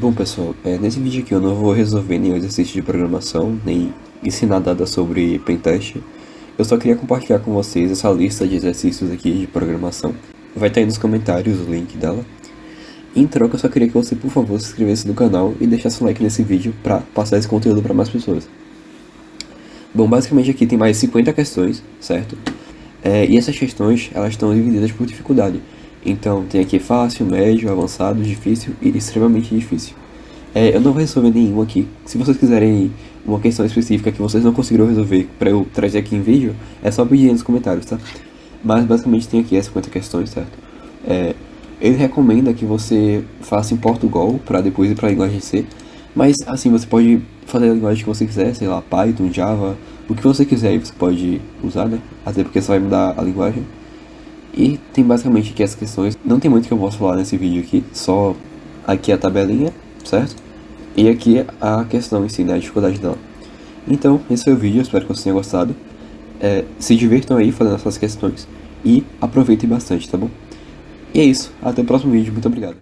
Bom pessoal, é, nesse vídeo aqui eu não vou resolver nenhum exercício de programação, nem ensinar nada sobre pentest. Eu só queria compartilhar com vocês essa lista de exercícios aqui de programação. Vai estar aí nos comentários o link dela. Em troca eu só queria que você por favor se inscrevesse no canal e deixasse um like nesse vídeo para passar esse conteúdo para mais pessoas. Bom, basicamente aqui tem mais 50 questões, certo? É, e essas questões elas estão divididas por dificuldade. Então tem aqui fácil, médio, avançado, difícil e extremamente difícil. É, eu não vou resolver nenhum aqui. Se vocês quiserem uma questão específica que vocês não conseguiram resolver para eu trazer aqui em vídeo, é só pedir nos comentários, tá? Mas basicamente tem aqui as 50 questões, certo? É, ele recomenda que você faça em Portugal para depois ir para a linguagem C. Mas assim, você pode fazer a linguagem que você quiser, sei lá, Python, Java, o que você quiser e você pode usar, né? Até porque só vai mudar a linguagem. E tem basicamente aqui as questões. Não tem muito que eu posso falar nesse vídeo aqui, só aqui a tabelinha, certo? E aqui a questão em si, né, a dificuldade dela. Então, esse foi o vídeo, espero que vocês tenham gostado. É, se divirtam aí fazendo essas questões e aproveitem bastante, tá bom? E é isso, até o próximo vídeo, muito obrigado.